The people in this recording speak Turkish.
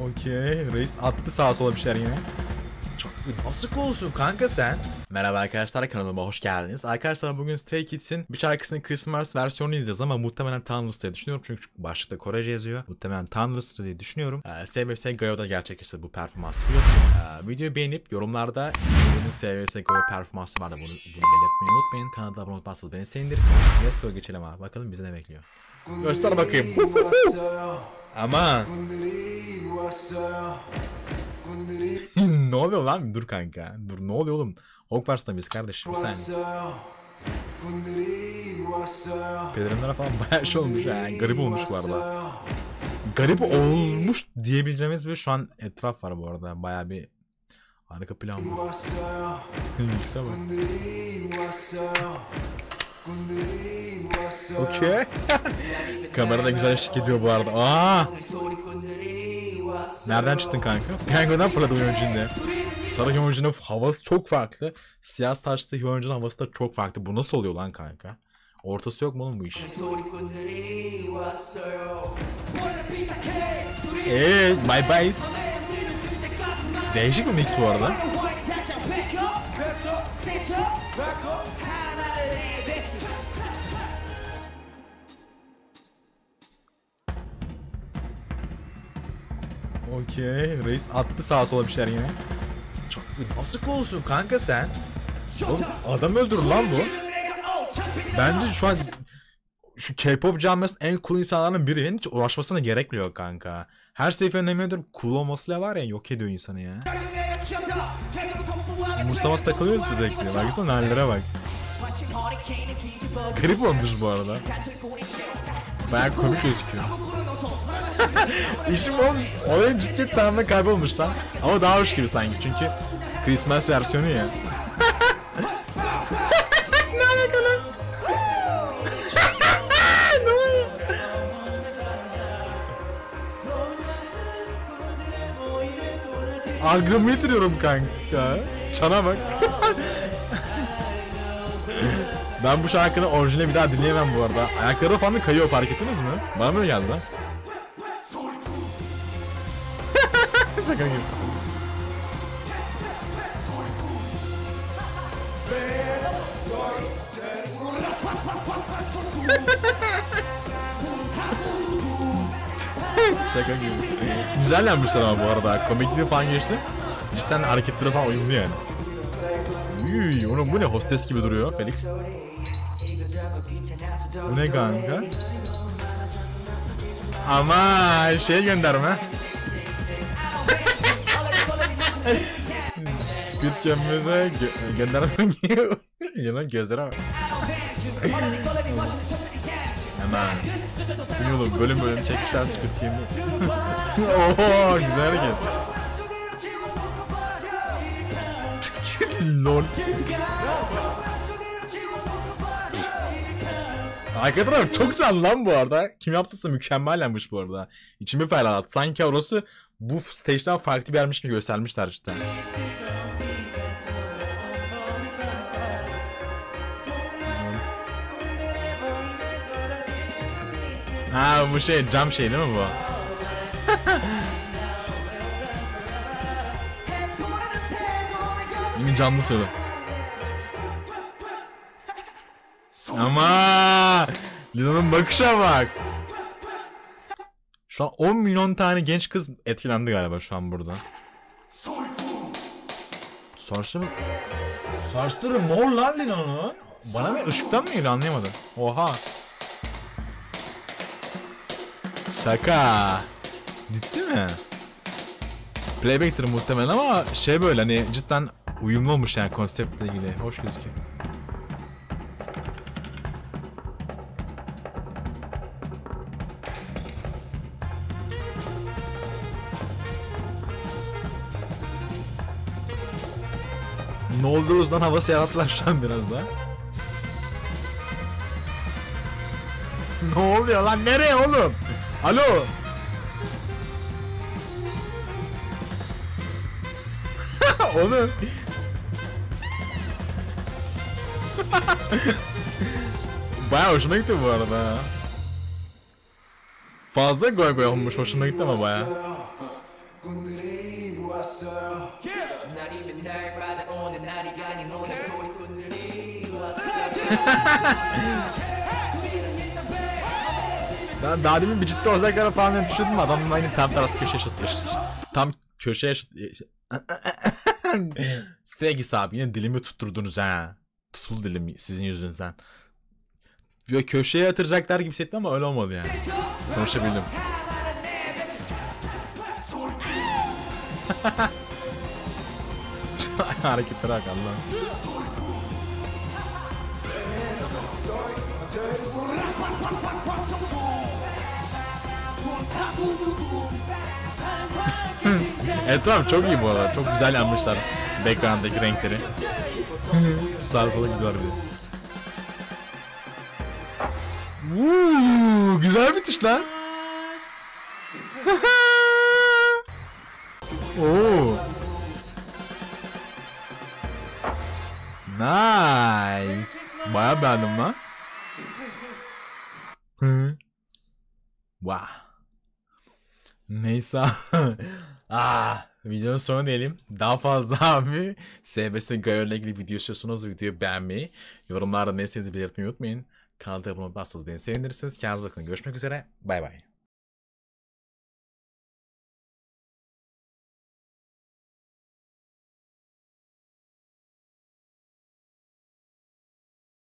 Okey. Reis attı sağa sola bir şeyler yine. Çok nasıl olsun kanka sen? Merhaba arkadaşlar kanalıma hoş geldiniz. Arkadaşlar bugün Stray Kids'in bir şarkısının Christmas versiyonunu izleyeceğiz ama muhtemelen Tanrıs diye düşünüyorum. Çünkü başlıkta Korece yazıyor. Muhtemelen Tanrıs diye düşünüyorum. Ee, SBS Goyo'da gerçekleşti bu performansı biliyorsunuz. Ee, videoyu beğenip yorumlarda istediğiniz SBS Goyo performansı var da bunu, bunu belirtmeyi unutmayın. Kanala abone olmazsanız beni sevindirirsiniz. Let's go geçelim abi. Bakalım bize ne bekliyor. Göster bakayım. Ne oluyor lan? Dur kanka. Dur ne oluyor oğlum? Hogwarts'ta biz kardeşim. Saniye. Pelerinlere falan bayağı şey olmuş ha. Garip olmuş bu arada. Garip olmuş diyebileceğimiz bir şu an etraf var bu arada. Bayağı bir harika plan var. Yükse bak. Okey. Kamera da güzel eşlik ediyor bu arada. Aa! Nereden çıktın kanka? Penguin'den fırladı oyuncunun de. Sarı oyuncunun havası çok farklı. Siyah saçlı oyuncunun havası da çok farklı. Bu nasıl oluyor lan kanka? Ortası yok mu oğlum bu iş? Eee bye bye. Değişik bir mix bu arada. Okey. Reis attı sağa sola bir şeyler yine. Çok nasıl olsun kanka sen? Oğlum adam öldürür lan bu. Bence şu an şu K-pop camiasının en cool insanlardan biri. Hiç uğraşmasına gerekmiyor kanka. Her seferinde ne ediyorum cool olmasıyla var ya yok ediyor insanı ya. Mustafa takılıyor sürekli. Baksana hallere bak. Garip olmuş bu arada. Baya komik gözüküyor. İşim o olayın ciddiyet tamamen kaybolmuş lan. Ama daha hoş gibi sanki çünkü Christmas versiyonu ya. ne alakalı? ne oluyor? Algımı yitiriyorum kanka. Çana bak. Ben bu şarkının orijinali bir daha dinleyemem bu arada. Ayakları falan kayıyor fark ettiniz mi? Bana mı geldi lan? Şaka gibi. Şaka gibi. Güzel yapmışlar ama bu arada. Komikliği falan geçti. Cidden hareketleri falan uyumlu yani. Üy, oğlum bu ne hostes gibi duruyor Felix. Bu ne kanka? Ama şey gönderme. Squid Game'e gö gönderme Yalan gözlere bak. Hemen. Bu bölüm bölüm çekmişler Squid Game'i. Oho güzel hareket. Lol. Hakikaten çok canlı lan bu arada. Kim yaptıysa mükemmel yapmış bu arada. İçimi ferahlat. Sanki orası bu stage'den farklı bir yermiş gibi göstermişler cidden. Ha bu şey cam şey değil mi bu? Yine canlı söyle. Ama Lina'nın bakışa bak. Şu an 10 milyon tane genç kız etkilendi galiba şu an burada. Saçları Saçları mor lan Lina'nın. Bana mı ışıktan mı geliyor anlayamadım. Oha. Şaka. Ciddi mi? Playback'tir muhtemelen ama şey böyle hani cidden uyumlu olmuş yani konseptle ilgili. Hoş gözüküyor. Ne oluruzdan havası yarattılar şu an biraz daha. ne oluyor lan nereye oğlum? Alo. oğlum. baya hoşuma gitti bu arada. Fazla goy goy olmuş hoşuma gitti ama baya. daha, daha demin bir ciddi özelliklere falan yapışıyordum adam aynı tam tarafı köşeye şatmış. Tam köşeye şatmış. Stregis abi yine dilimi tutturdunuz ha. Tutuldu dilim sizin yüzünüzden. Böyle köşeye yatıracaklar gibi hissettim ama öyle olmadı yani. Konuşabildim. Hareketlere bak Allah'ım. Etraf çok iyi bu arada. Çok güzel yapmışlar background'daki renkleri. Sağa sola gidiyorlar bir. Woo, güzel bitiş lan. Oo. Nice. Baya beğendim lan. Wow. Neyse. ah, videonun sonu diyelim. Daha fazla abi SBS Gaio ile ilgili video istiyorsanız videoyu beğenmeyi, yorumlarda ne istediğinizi belirtmeyi unutmayın. Kanalda abone olmazsanız beni sevinirsiniz. Kendinize bakın. Görüşmek üzere. Bay bay.